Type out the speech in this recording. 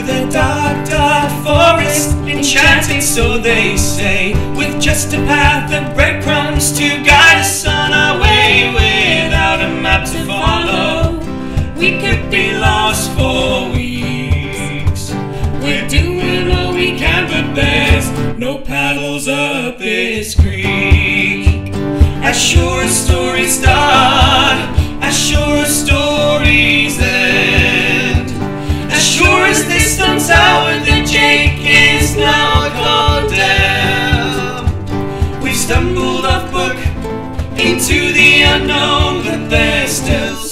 A forest enchanted, so they say, with just a path of breadcrumbs to guide us on our way without a map to follow. We could be lost for weeks. We're doing all we can, but there's no paddles up this creek. As sure as stories start, as sure as stories book into the unknown, but there's still